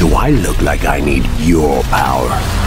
Do I look like I need your power?